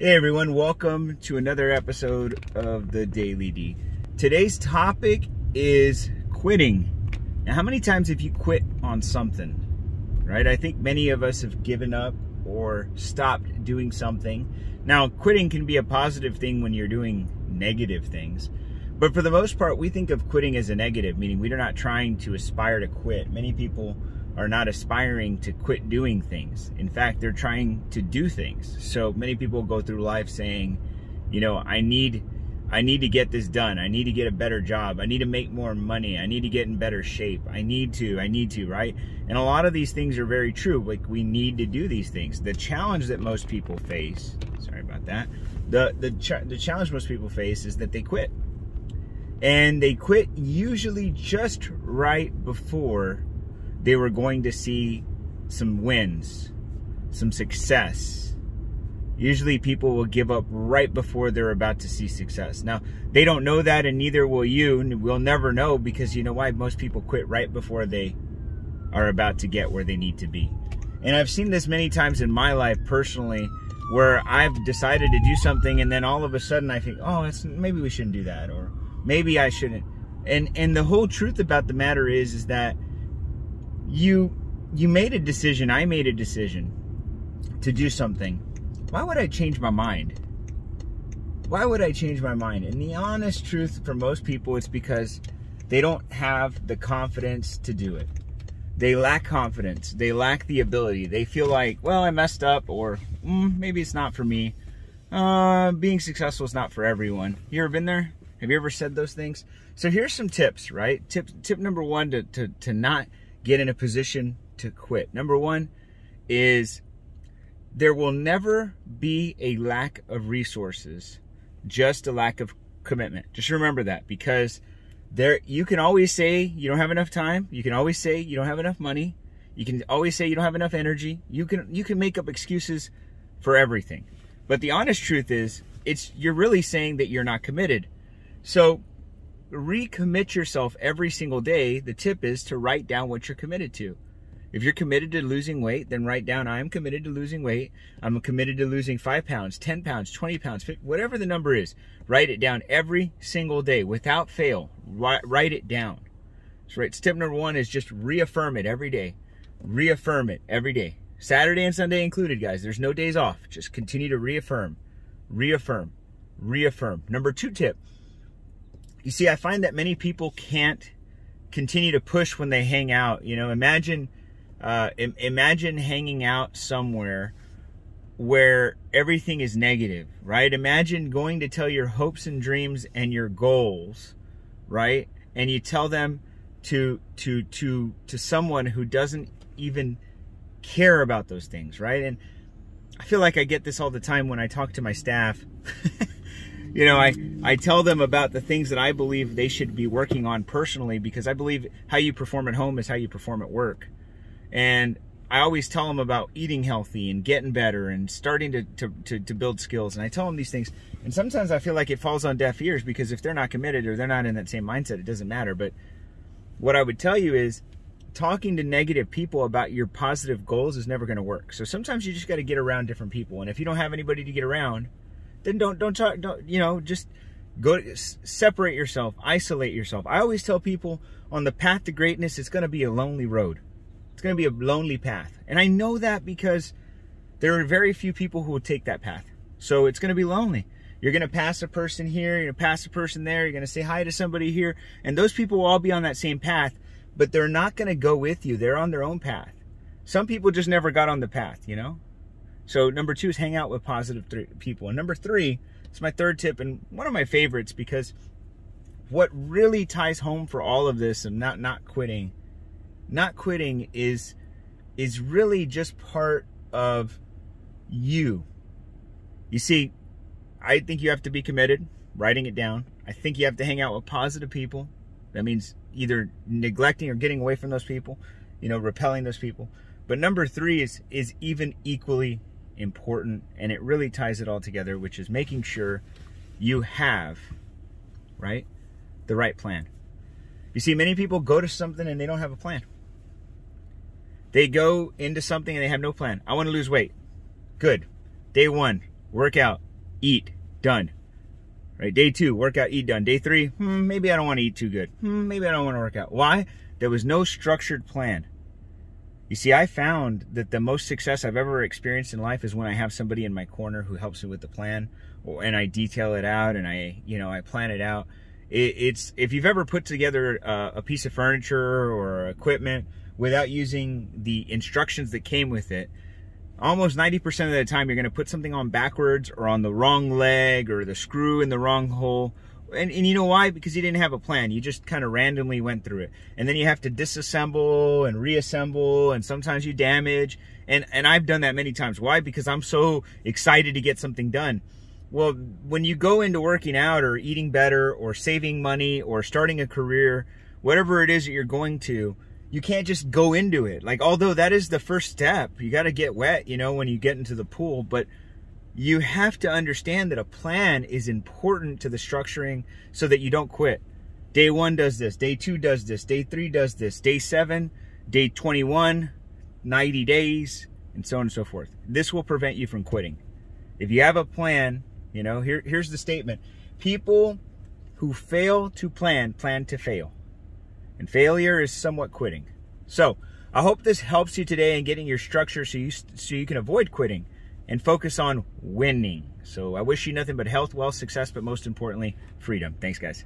Hey everyone, welcome to another episode of the Daily D. Today's topic is quitting. Now, how many times have you quit on something? Right? I think many of us have given up or stopped doing something. Now, quitting can be a positive thing when you're doing negative things. But for the most part, we think of quitting as a negative, meaning we're not trying to aspire to quit. Many people are not aspiring to quit doing things. In fact, they're trying to do things. So many people go through life saying, you know, I need I need to get this done. I need to get a better job. I need to make more money. I need to get in better shape. I need to. I need to, right? And a lot of these things are very true. Like we need to do these things. The challenge that most people face, sorry about that. The the ch- the challenge most people face is that they quit. And they quit usually just right before they were going to see some wins, some success. Usually people will give up right before they're about to see success. Now, they don't know that and neither will you. We'll never know because you know why? Most people quit right before they are about to get where they need to be. And I've seen this many times in my life personally where I've decided to do something and then all of a sudden I think, oh, maybe we shouldn't do that or maybe I shouldn't. And and the whole truth about the matter is is that you you made a decision, I made a decision to do something. Why would I change my mind? Why would I change my mind? And the honest truth for most people it's because they don't have the confidence to do it. They lack confidence. They lack the ability. They feel like, well, I messed up, or mm, maybe it's not for me. Uh, being successful is not for everyone. You ever been there? Have you ever said those things? So here's some tips, right? Tip tip number one to, to, to not get in a position to quit. Number one is there will never be a lack of resources, just a lack of commitment. Just remember that because there you can always say you don't have enough time, you can always say you don't have enough money, you can always say you don't have enough energy. You can you can make up excuses for everything. But the honest truth is it's you're really saying that you're not committed. So recommit yourself every single day, the tip is to write down what you're committed to. If you're committed to losing weight, then write down, I'm committed to losing weight. I'm committed to losing five pounds, 10 pounds, 20 pounds, 50, whatever the number is. Write it down every single day without fail. Write, write it down. So, right, step number one is just reaffirm it every day. Reaffirm it every day. Saturday and Sunday included, guys. There's no days off. Just continue to reaffirm, reaffirm, reaffirm. Number two tip you see, I find that many people can't continue to push when they hang out. You know, imagine, uh, Im- imagine hanging out somewhere where everything is negative, right? Imagine going to tell your hopes and dreams and your goals, right? And you tell them to to to to someone who doesn't even care about those things, right? And I feel like I get this all the time when I talk to my staff. you know, I, I tell them about the things that I believe they should be working on personally because I believe how you perform at home is how you perform at work. And I always tell them about eating healthy and getting better and starting to, to, to, to, build skills. And I tell them these things. And sometimes I feel like it falls on deaf ears because if they're not committed or they're not in that same mindset, it doesn't matter. But what I would tell you is talking to negative people about your positive goals is never going to work. So sometimes you just got to get around different people. And if you don't have anybody to get around, then don't don't talk don't you know just go separate yourself isolate yourself. I always tell people on the path to greatness it's going to be a lonely road. It's going to be a lonely path. And i know that because there are very few people who will take that path. So it's going to be lonely. You're going to pass a person here you're going to pass a person there you're going to say hi to somebody here and those people will all be on that same path but they're not going to go with you. They're on their own path. Some people just never got on the path you know so number two is hang out with positive people. And number three, is my third tip and one of my favorites because what really ties home for all of this and not not quitting, not quitting is is really just part of you. You see, I think you have to be committed, writing it down. I think you have to hang out with positive people. That means either neglecting or getting away from those people, you know, repelling those people. But number three is is even equally important and it really ties it all together, which is making sure you have, right, the right plan. You see, many people go to something and they don't have a plan. They go into something and they have no plan. I want to lose weight. Good. Day one, work out. eat, done. Right, day two, workout, eat, done. Day three, hmm, maybe I don't want to eat too good. Hmm, maybe I don't want to work out. Why? There was no structured plan. You see, I found that the most success I've ever experienced in life is when I have somebody in my corner who helps me with the plan, or, and I detail it out and I, you know, I plan it out. It, it's if you've ever put together uh, a piece of furniture or equipment without using the instructions that came with it, almost 90% of the time you're going to put something on backwards or on the wrong leg or the screw in the wrong hole and, and you know why? Because you didn't have a plan. You just kind of randomly went through it. And then you have to disassemble and reassemble, and sometimes you damage. And, and I've done that many times. Why? Because I'm so excited to get something done. Well, when you go into working out or eating better or saving money or starting a career, whatever it is that you're going to, you can't just go into it. Like, although that is the first step, you got to get wet, you know, when you get into the pool. But you have to understand that a plan is important to the structuring so that you don't quit. Day one does this, day two does this, day three does this, day seven, day 21, 90 days, and so on and so forth. This will prevent you from quitting. If you have a plan, you know, here, here's the statement. People who fail to plan, plan to fail. And failure is somewhat quitting. So I hope this helps you today in getting your structure so you, so you can avoid quitting and focus on winning. So I wish you nothing but health, wealth, success, but most importantly, freedom. Thanks, guys.